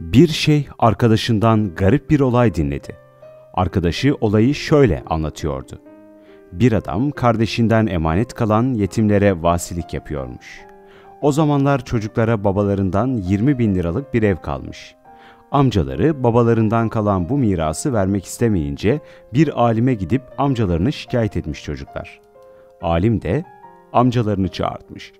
Bir şey arkadaşından garip bir olay dinledi. Arkadaşı olayı şöyle anlatıyordu. Bir adam kardeşinden emanet kalan yetimlere vasilik yapıyormuş. O zamanlar çocuklara babalarından 20 bin liralık bir ev kalmış. Amcaları babalarından kalan bu mirası vermek istemeyince bir alime gidip amcalarını şikayet etmiş çocuklar. Alim de amcalarını çağırtmış.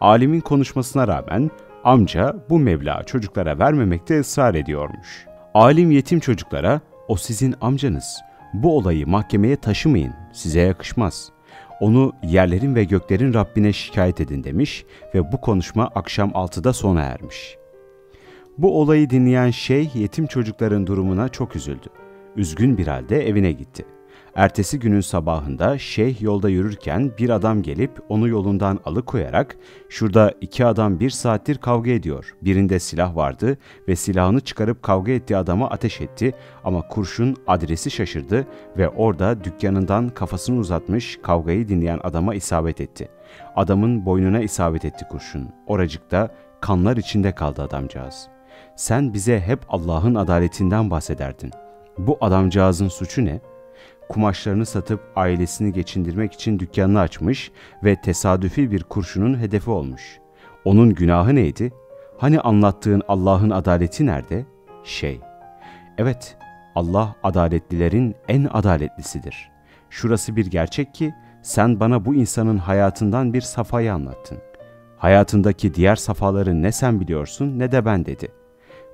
Alimin konuşmasına rağmen amca bu meblağı çocuklara vermemekte ısrar ediyormuş. Alim yetim çocuklara o sizin amcanız. Bu olayı mahkemeye taşımayın, size yakışmaz. Onu yerlerin ve göklerin Rabbine şikayet edin demiş ve bu konuşma akşam 6'da sona ermiş. Bu olayı dinleyen şeyh yetim çocukların durumuna çok üzüldü. Üzgün bir halde evine gitti. Ertesi günün sabahında şeyh yolda yürürken bir adam gelip onu yolundan alıkoyarak şurada iki adam bir saattir kavga ediyor. Birinde silah vardı ve silahını çıkarıp kavga ettiği adama ateş etti ama kurşun adresi şaşırdı ve orada dükkanından kafasını uzatmış kavgayı dinleyen adama isabet etti. Adamın boynuna isabet etti kurşun. Oracıkta kanlar içinde kaldı adamcağız. Sen bize hep Allah'ın adaletinden bahsederdin. Bu adamcağızın suçu ne?'' Kumaşlarını satıp ailesini geçindirmek için dükkanını açmış ve tesadüfi bir kurşunun hedefi olmuş. Onun günahı neydi? Hani anlattığın Allah'ın adaleti nerede? Şey, evet Allah adaletlilerin en adaletlisidir. Şurası bir gerçek ki sen bana bu insanın hayatından bir safayı anlattın. Hayatındaki diğer safaları ne sen biliyorsun ne de ben dedi.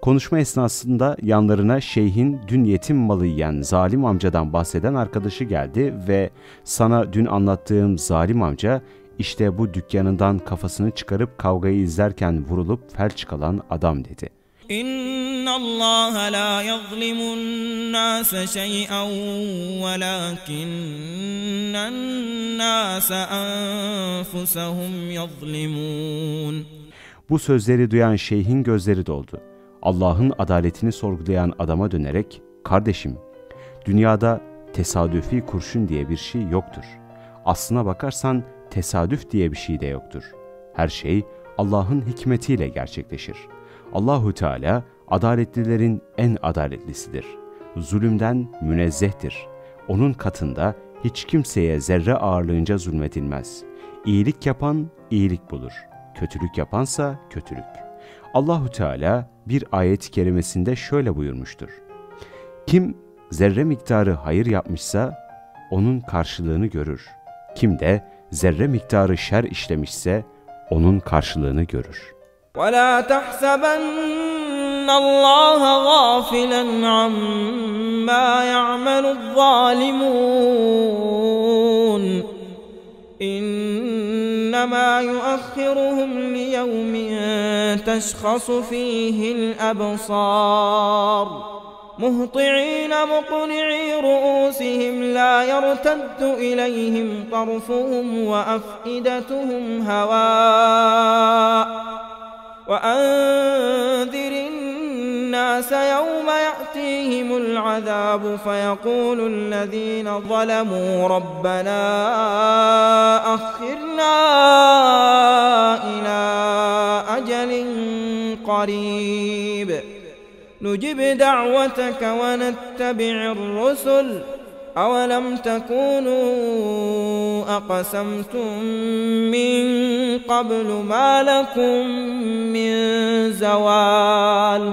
Konuşma esnasında yanlarına şeyhin dün yetim malı yiyen zalim amcadan bahseden arkadaşı geldi ve sana dün anlattığım zalim amca işte bu dükkanından kafasını çıkarıp kavgayı izlerken vurulup felç kalan adam dedi. Allah la yazlimun nas şey'en velakinnen nas anfusahum yazlimun. Bu sözleri duyan şeyhin gözleri doldu. Allah'ın adaletini sorgulayan adama dönerek, kardeşim, dünyada tesadüfi kurşun diye bir şey yoktur. Aslına bakarsan tesadüf diye bir şey de yoktur. Her şey Allah'ın hikmetiyle gerçekleşir. Allahu Teala adaletlilerin en adaletlisidir. Zulümden münezzehtir. Onun katında hiç kimseye zerre ağırlığınca zulmedilmez. İyilik yapan iyilik bulur. Kötülük yapansa kötülük. Allahu Teala bir ayet-i kerimesinde şöyle buyurmuştur. Kim zerre miktarı hayır yapmışsa onun karşılığını görür. Kim de zerre miktarı şer işlemişse onun karşılığını görür. وَلَا تَحْسَبَنَّ اللّٰهَ غَافِلًا عَمَّا يَعْمَلُ الظَّالِمُونَ إنما يؤخرهم ليوم تشخص فيه الأبصار. مهطعين مقنعي رؤوسهم لا يرتد إليهم طرفهم وأفئدتهم هواء. وأنذر الناس يوم يأتيهم العذاب فيقول الذين ظلموا ربنا أخرنا إلى قريب. نجب دعوتك ونتبع الرسل. أولم تكونوا أقسمتم من قبل ما لكم من زوال؟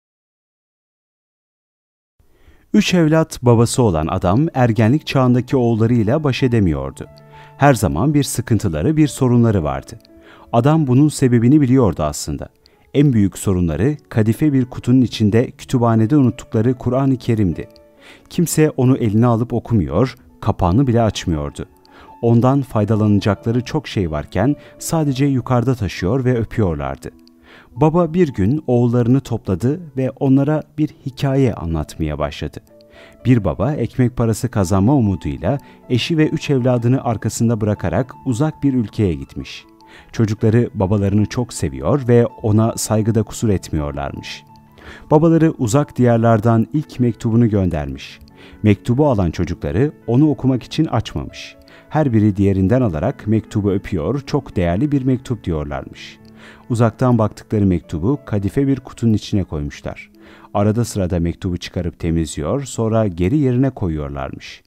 Üç evlat babası olan adam ergenlik çağındaki oğullarıyla baş edemiyordu. Her zaman bir sıkıntıları, bir sorunları vardı. Adam bunun sebebini biliyordu aslında. En büyük sorunları kadife bir kutunun içinde kütüphanede unuttukları Kur'an-ı Kerim'di. Kimse onu eline alıp okumuyor, kapağını bile açmıyordu. Ondan faydalanacakları çok şey varken sadece yukarıda taşıyor ve öpüyorlardı. Baba bir gün oğullarını topladı ve onlara bir hikaye anlatmaya başladı. Bir baba ekmek parası kazanma umuduyla eşi ve üç evladını arkasında bırakarak uzak bir ülkeye gitmiş. Çocukları babalarını çok seviyor ve ona saygıda kusur etmiyorlarmış. Babaları uzak diyarlardan ilk mektubunu göndermiş. Mektubu alan çocukları onu okumak için açmamış. Her biri diğerinden alarak mektubu öpüyor, çok değerli bir mektup diyorlarmış. Uzaktan baktıkları mektubu kadife bir kutunun içine koymuşlar. Arada sırada mektubu çıkarıp temizliyor, sonra geri yerine koyuyorlarmış.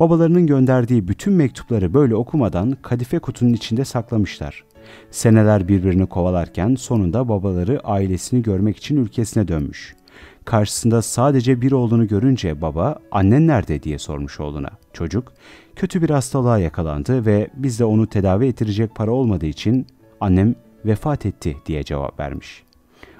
Babalarının gönderdiği bütün mektupları böyle okumadan kadife kutunun içinde saklamışlar. Seneler birbirini kovalarken sonunda babaları ailesini görmek için ülkesine dönmüş. Karşısında sadece bir oğlunu görünce baba, annen nerede diye sormuş oğluna. Çocuk, kötü bir hastalığa yakalandı ve bizde onu tedavi ettirecek para olmadığı için annem vefat etti diye cevap vermiş.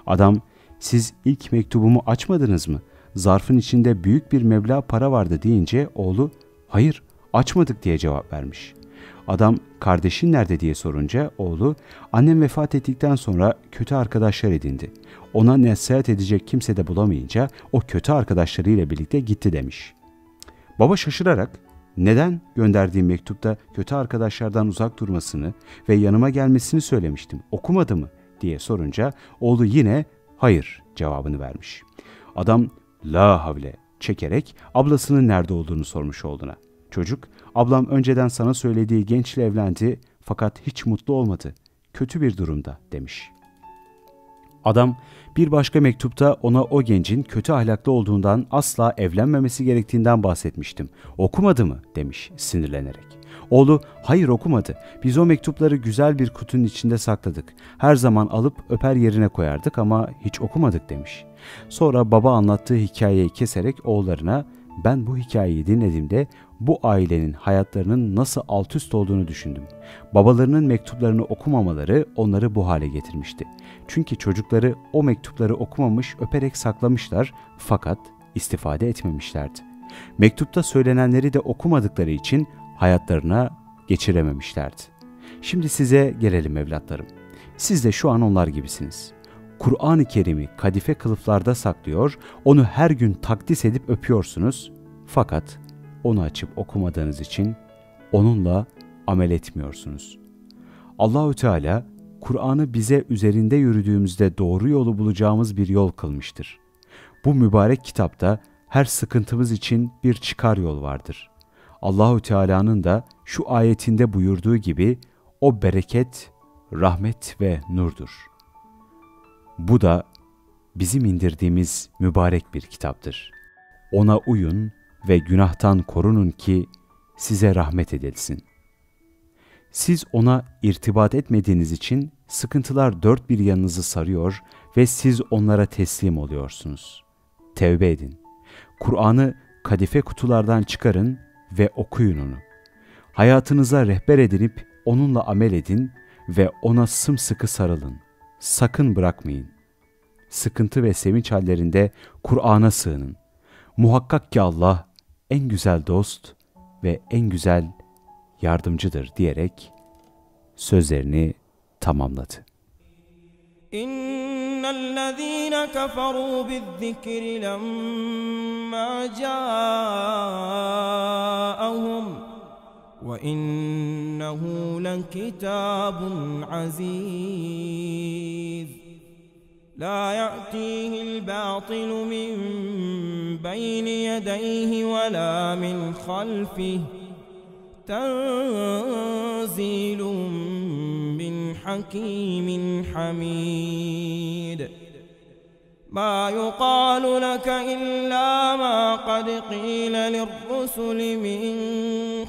Adam, siz ilk mektubumu açmadınız mı? Zarfın içinde büyük bir meblağ para vardı deyince oğlu, hayır açmadık diye cevap vermiş. Adam kardeşin nerede diye sorunca oğlu annem vefat ettikten sonra kötü arkadaşlar edindi. Ona nasihat edecek kimse de bulamayınca o kötü arkadaşlarıyla birlikte gitti demiş. Baba şaşırarak neden gönderdiğim mektupta kötü arkadaşlardan uzak durmasını ve yanıma gelmesini söylemiştim. Okumadı mı diye sorunca oğlu yine hayır cevabını vermiş. Adam la havle çekerek ablasının nerede olduğunu sormuş oğluna. Çocuk, ablam önceden sana söylediği gençle evlendi fakat hiç mutlu olmadı. Kötü bir durumda demiş. Adam bir başka mektupta ona o gencin kötü ahlaklı olduğundan asla evlenmemesi gerektiğinden bahsetmiştim. Okumadı mı demiş sinirlenerek. Oğlu hayır okumadı. Biz o mektupları güzel bir kutunun içinde sakladık. Her zaman alıp öper yerine koyardık ama hiç okumadık demiş. Sonra baba anlattığı hikayeyi keserek oğullarına ben bu hikayeyi dinlediğimde bu ailenin hayatlarının nasıl alt üst olduğunu düşündüm. Babalarının mektuplarını okumamaları onları bu hale getirmişti. Çünkü çocukları o mektupları okumamış, öperek saklamışlar fakat istifade etmemişlerdi. Mektupta söylenenleri de okumadıkları için hayatlarına geçirememişlerdi. Şimdi size gelelim evlatlarım. Siz de şu an onlar gibisiniz. Kur'an-ı Kerim'i kadife kılıflarda saklıyor, onu her gün takdis edip öpüyorsunuz. Fakat onu açıp okumadığınız için onunla amel etmiyorsunuz. Allahü Teala Kur'an'ı bize üzerinde yürüdüğümüzde doğru yolu bulacağımız bir yol kılmıştır. Bu mübarek kitapta her sıkıntımız için bir çıkar yol vardır. Allahü Teala'nın da şu ayetinde buyurduğu gibi o bereket, rahmet ve nurdur. Bu da bizim indirdiğimiz mübarek bir kitaptır. Ona uyun ve günahtan korunun ki size rahmet edilsin. Siz ona irtibat etmediğiniz için sıkıntılar dört bir yanınızı sarıyor ve siz onlara teslim oluyorsunuz. Tevbe edin. Kur'an'ı kadife kutulardan çıkarın ve okuyun onu. Hayatınıza rehber edinip onunla amel edin ve ona sımsıkı sarılın. Sakın bırakmayın. Sıkıntı ve sevinç hallerinde Kur'an'a sığının. Muhakkak ki Allah en güzel dost ve en güzel yardımcıdır diyerek sözlerini tamamladı. İnnellezîne keferû bizzikri lemmâ câehum وإنه لكتاب عزيز. لا يأتيه الباطل من بين يديه ولا من خلفه. تنزيل من حكيم حميد. ما يقال لك إلا ما قد قيل للرسل من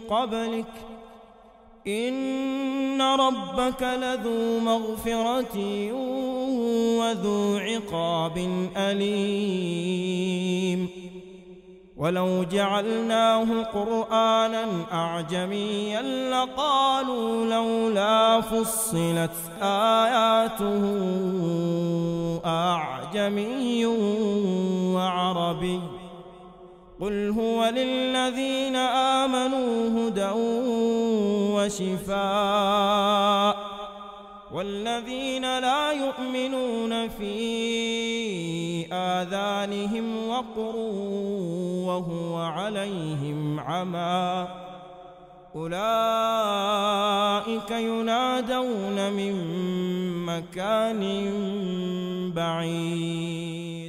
قبلك. إن ربك لذو مغفرة وذو عقاب أليم. ولو جعلناه قرآنا أعجميا لقالوا لولا فصلت آياته أعجمي وعربي. قل هو للذين آمنوا هدى وشفاء والذين لا يؤمنون في آذانهم وقر وهو عليهم عمى. أولئك ينادون من مكان بعيد.